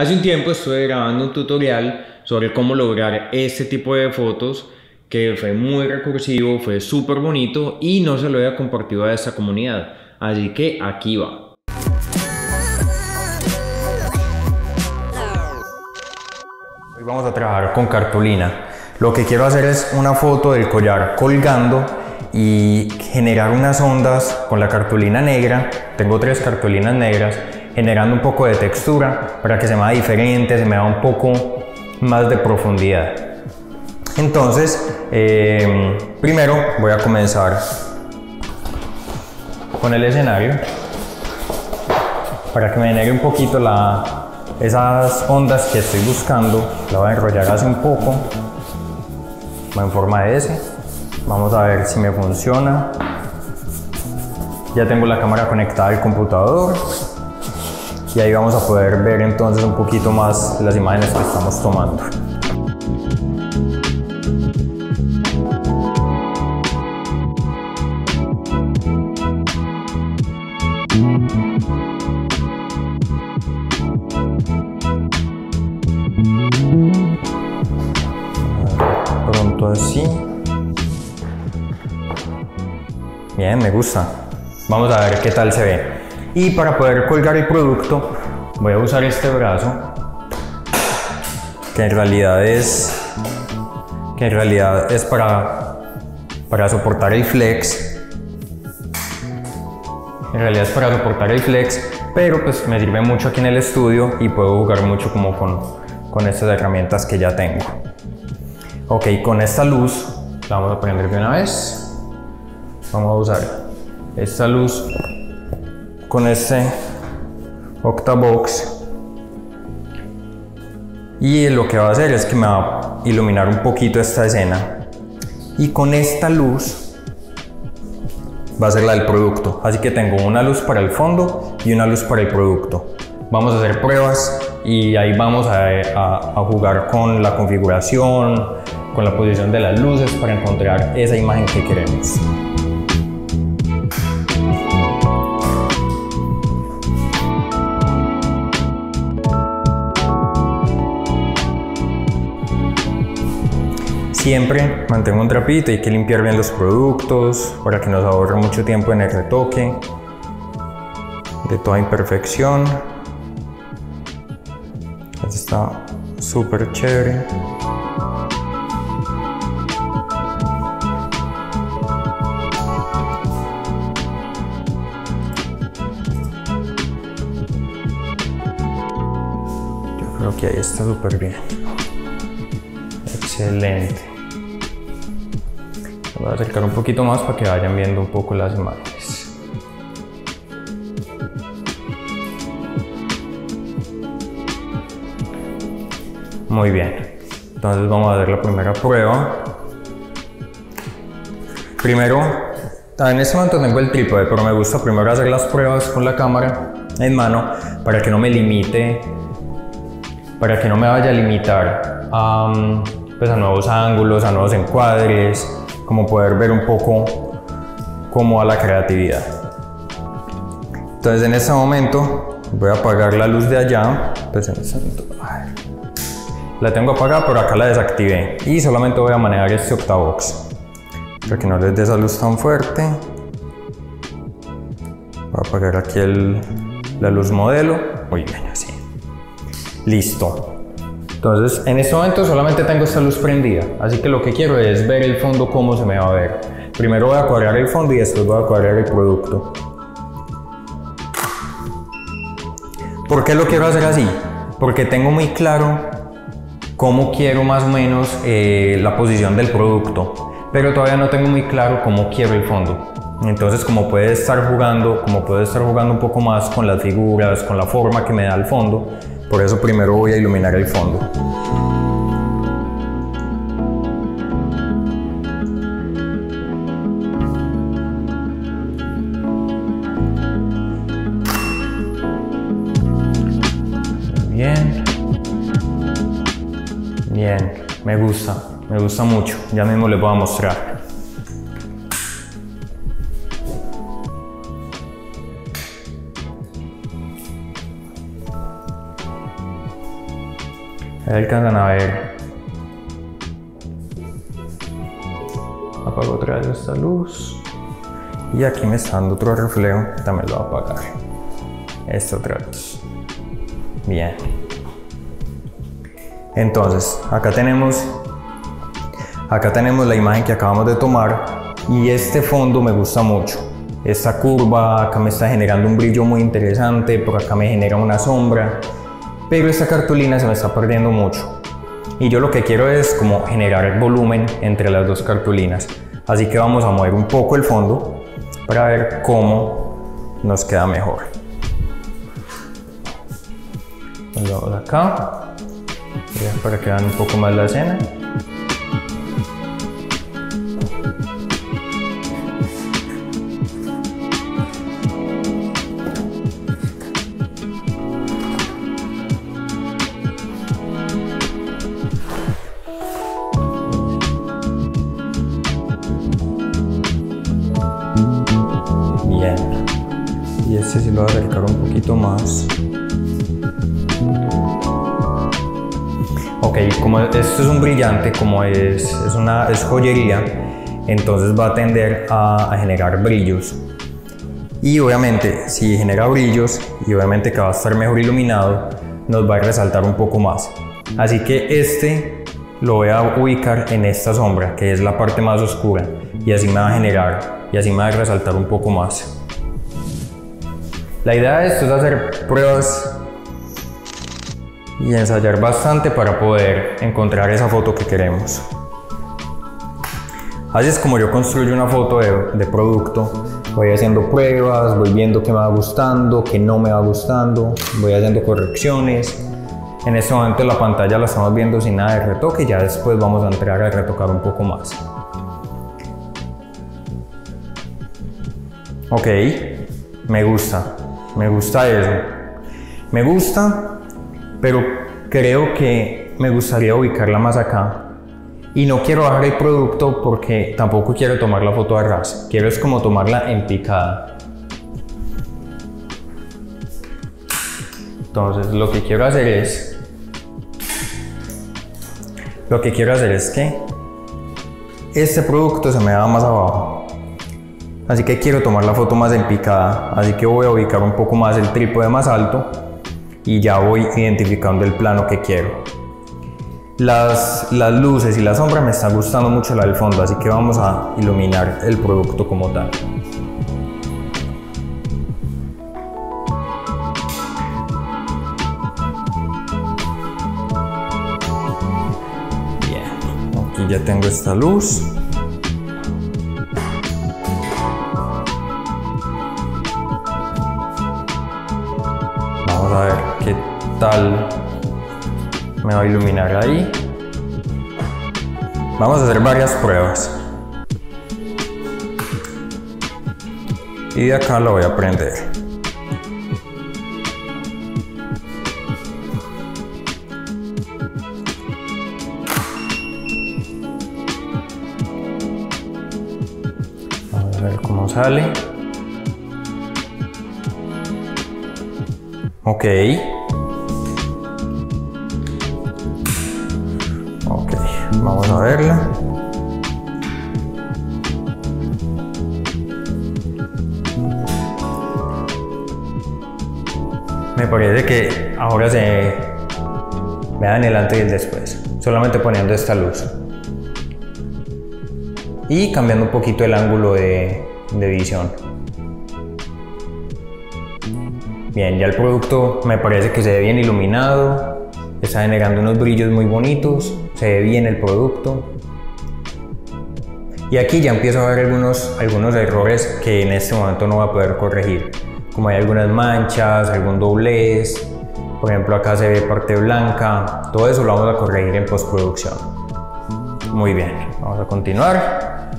Hace un tiempo estuve grabando un tutorial sobre cómo lograr este tipo de fotos que fue muy recursivo, fue súper bonito y no se lo había compartido a esta comunidad. Así que aquí va. Hoy vamos a trabajar con cartulina. Lo que quiero hacer es una foto del collar colgando y generar unas ondas con la cartulina negra. Tengo tres cartulinas negras generando un poco de textura para que se me diferente, se me vea un poco más de profundidad. Entonces, eh, primero voy a comenzar con el escenario para que me genere un poquito esas ondas que estoy buscando. La voy a enrollar así un poco, en forma de S. Vamos a ver si me funciona. Ya tengo la cámara conectada al computador y ahí vamos a poder ver entonces un poquito más las imágenes que estamos tomando. Pronto así. Bien, me gusta. Vamos a ver qué tal se ve. Y para poder colgar el producto voy a usar este brazo que en realidad es que en realidad es para para soportar el flex. En realidad es para soportar el flex pero pues me sirve mucho aquí en el estudio y puedo jugar mucho como con, con estas herramientas que ya tengo. Ok con esta luz la vamos a prender de una vez. Vamos a usar esta luz con este Octabox y lo que va a hacer es que me va a iluminar un poquito esta escena. Y con esta luz va a ser la del producto. Así que tengo una luz para el fondo y una luz para el producto. Vamos a hacer pruebas y ahí vamos a, a jugar con la configuración con la posición de las luces para encontrar esa imagen que queremos Siempre mantengo un trapito, hay que limpiar bien los productos para que nos ahorre mucho tiempo en el retoque de toda imperfección. Este está súper chévere. Yo creo que ahí está súper bien. Excelente. Voy a acercar un poquito más para que vayan viendo un poco las imágenes. Muy bien. Entonces vamos a hacer la primera prueba. Primero, en este momento tengo el trípode, pero me gusta primero hacer las pruebas con la cámara en mano para que no me limite, para que no me vaya a limitar a, pues, a nuevos ángulos, a nuevos encuadres, como poder ver un poco cómo a la creatividad. Entonces en este momento voy a apagar la luz de allá. Pues en este momento, la tengo apagada, pero acá la desactivé. Y solamente voy a manejar este octavox. Para que no les dé esa luz tan fuerte. Voy a apagar aquí la luz modelo. Muy bien, así. Listo. Entonces, en este momento solamente tengo esta luz prendida, así que lo que quiero es ver el fondo cómo se me va a ver. Primero voy a cuadrar el fondo y después voy a cuadrar el producto. ¿Por qué lo quiero hacer así? Porque tengo muy claro cómo quiero más o menos eh, la posición del producto, pero todavía no tengo muy claro cómo quiero el fondo. Entonces, como puede estar jugando, como puede estar jugando un poco más con las figuras, con la forma que me da el fondo, por eso primero voy a iluminar el fondo. Bien. Bien, me gusta, me gusta mucho. Ya mismo les voy a mostrar. Alcanzan a ver. Apago otra vez esta luz. Y aquí me está dando otro reflejo, también lo voy a apagar. Esto otra. Bien. Entonces, acá tenemos acá tenemos la imagen que acabamos de tomar y este fondo me gusta mucho. Esta curva acá me está generando un brillo muy interesante, por acá me genera una sombra, pero esta cartulina se me está perdiendo mucho. Y yo lo que quiero es como generar volumen entre las dos cartulinas. Así que vamos a mover un poco el fondo para ver cómo nos queda mejor. Lo acá para que vean un poco más la escena. Sí lo voy a acercar un poquito más. Ok, como esto es un brillante, como es, es una es joyería, entonces va a tender a, a, generar brillos. Y obviamente, si genera brillos y obviamente que va a estar mejor iluminado, nos va a resaltar un poco más. Así que este lo voy a ubicar en esta sombra, que es la parte más oscura, y así me va a generar, y así me va a resaltar un poco más. La idea de esto es hacer pruebas y ensayar bastante para poder encontrar esa foto que queremos. Así es como yo construyo una foto de, de, producto. Voy haciendo pruebas, voy viendo qué me va gustando, qué no me va gustando, voy haciendo correcciones. En este momento la pantalla la estamos viendo sin nada de retoque, ya después vamos a entrar a retocar un poco más. Ok, me gusta, me gusta eso. Me gusta pero creo que me gustaría ubicarla más acá. Y no quiero bajar el producto porque tampoco quiero tomar la foto a ras. Quiero es como tomarla en picada. Entonces lo que quiero hacer es... Lo que quiero hacer es que este producto se me va más abajo. Así que quiero tomar la foto más en picada. Así que voy a ubicar un poco más el trípode más alto y ya voy identificando el plano que quiero. Las, las luces y la sombra me están gustando mucho la del fondo, así que vamos a iluminar el producto como tal. Bien, aquí ya tengo esta luz. Tal me va a iluminar ahí. Vamos a hacer varias pruebas. Y de acá lo voy a prender. Vamos a ver cómo sale. Ok. Ahora se vean el antes y el después, solamente poniendo esta luz. Y cambiando un poquito el ángulo de, de visión. Bien, ya el producto me parece que se ve bien iluminado, está generando unos brillos muy bonitos, se ve bien el producto. Y aquí ya empiezo a ver algunos, algunos errores que en este momento no voy a poder corregir, como hay algunas manchas, algún doblez, por ejemplo acá se ve parte blanca, todo eso lo vamos a corregir en postproducción. Muy bien, vamos a continuar.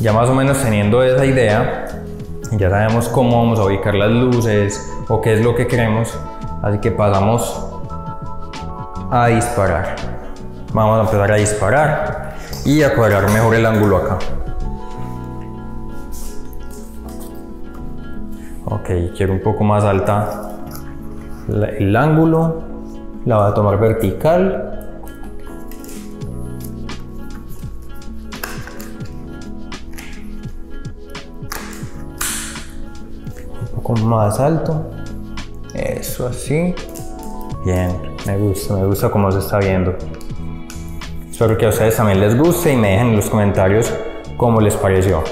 Ya más o menos teniendo esa idea, ya sabemos cómo vamos a ubicar las luces o qué es lo que queremos, así que pasamos a disparar. Vamos a empezar a disparar y a cuadrar mejor el ángulo acá. Ok, quiero un poco más alta el ángulo, la va a tomar vertical. Un poco más alto. Eso así. Bien, me gusta, me gusta cómo se está viendo. Espero que a ustedes también les guste y me dejen en los comentarios cómo les pareció.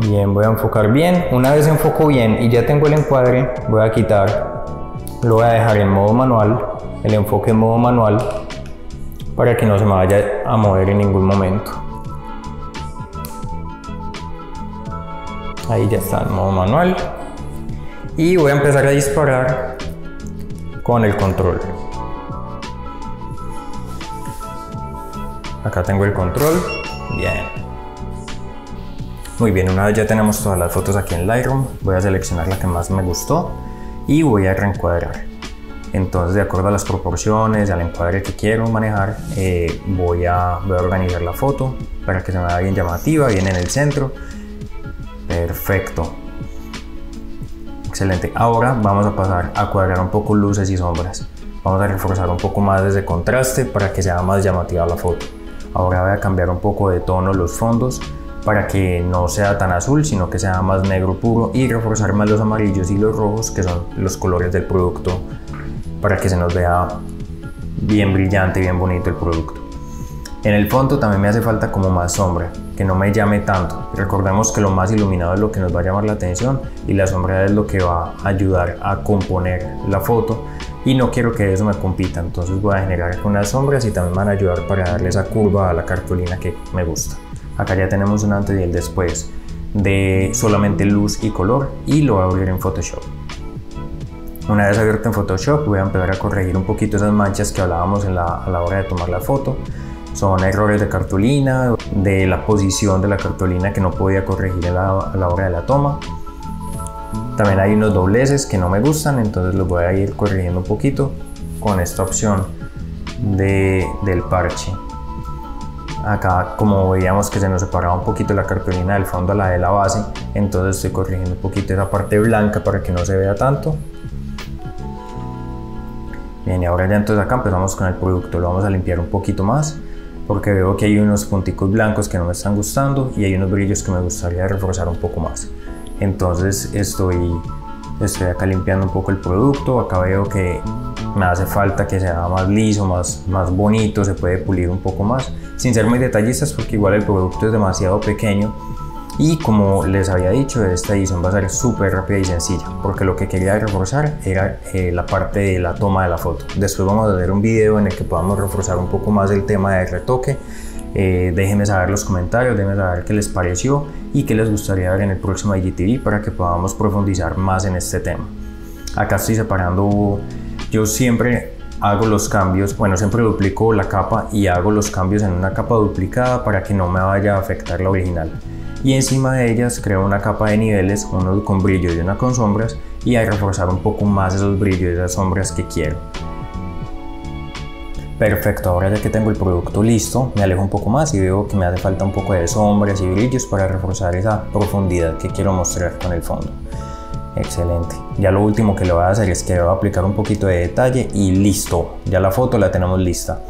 Bien, voy a enfocar bien. Una vez enfoco bien y ya tengo el encuadre, voy a quitar, lo voy a dejar en modo manual, el enfoque en modo manual, para que no se me vaya a mover en ningún momento. Ahí ya está en modo manual. Y voy a empezar a disparar con el control. Acá tengo el control. Bien. Muy bien, una vez ya tenemos todas las fotos aquí en Lightroom, voy a seleccionar la que más me gustó y voy a reencuadrar. Entonces, de acuerdo a las proporciones, al encuadre que quiero manejar, eh, voy, a, organizar la foto para que se me vea bien llamativa, bien en el centro. Perfecto. Excelente. Ahora vamos a pasar a cuadrar un poco luces y sombras. Vamos a reforzar un poco más desde contraste para que sea más llamativa la foto. Ahora voy a cambiar un poco de tono los fondos para que no sea tan azul, sino que sea más negro puro y reforzar más los amarillos y los rojos, que son los colores del producto, para que se nos vea bien brillante, bien bonito el producto. En el fondo también me hace falta como más sombra, que no me llame tanto. Recordemos que lo más iluminado es lo que nos va a llamar la atención y la sombra es lo que va a ayudar a componer la foto y no quiero que eso me compita, entonces voy a generar unas sombras y también van a ayudar para darle esa curva a la cartulina que me gusta. Acá ya tenemos un antes y el después de solamente luz y color y lo voy a abrir en Photoshop. Una vez abierto en Photoshop voy a empezar a corregir un poquito esas manchas que hablábamos a la hora de tomar la foto. Son errores de cartulina, de la posición de la cartulina que no podía corregir a la, hora de la toma. También hay unos dobleces que no me gustan, entonces los voy a ir corrigiendo un poquito con esta opción de, del parche. Acá como veíamos que se nos separaba un poquito la cartulina del fondo a la de la base, entonces estoy corrigiendo un poquito esa parte blanca para que no se vea tanto. Bien, y ahora ya entonces acá empezamos con el producto, lo vamos a limpiar un poquito más porque veo que hay unos punticos blancos que no me están gustando y hay unos brillos que me gustaría reforzar un poco más. Entonces estoy, estoy acá limpiando un poco el producto, acá veo que me hace falta que sea más liso, más, más bonito, se puede pulir un poco más, sin ser muy detallistas porque igual el producto es demasiado pequeño y como les había dicho, esta edición va a ser súper rápida y sencilla, porque lo que quería reforzar era eh, la parte de la toma de la foto. Después vamos a ver un video en el que podamos reforzar un poco más el tema del retoque. Eh, déjenme saber los comentarios, déjenme saber qué les pareció y qué les gustaría ver en el próximo IGTV para que podamos profundizar más en este tema. Acá estoy separando yo siempre hago los cambios, bueno, siempre duplico la capa y hago los cambios en una capa duplicada para que no me vaya a afectar la original. Y encima de ellas creo una capa de niveles, uno con brillo y una con sombras, y a reforzar un poco más esos brillos y esas sombras que quiero. Perfecto, ahora ya que tengo el producto listo, me alejo un poco más y veo que me hace falta un poco de sombras y brillos para reforzar esa profundidad que quiero mostrar con el fondo. Excelente. Ya lo último que le voy a hacer es que voy a aplicar un poquito de detalle y listo. Ya la foto la tenemos lista.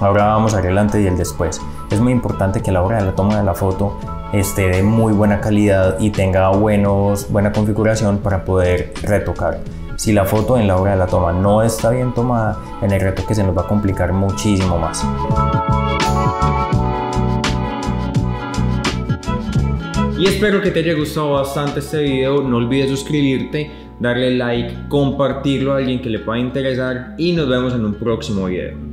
Ahora vamos a ver el antes y el después. Es muy importante que la hora de la toma de la foto esté de muy buena calidad y tenga buenos, buena configuración para poder retocar. Si la foto en la hora de la toma no está bien tomada, en el retoque se nos va a complicar muchísimo más. Y espero que te haya gustado bastante este video. No olvides suscribirte, darle like, compartirlo a alguien que le pueda interesar y nos vemos en un próximo video.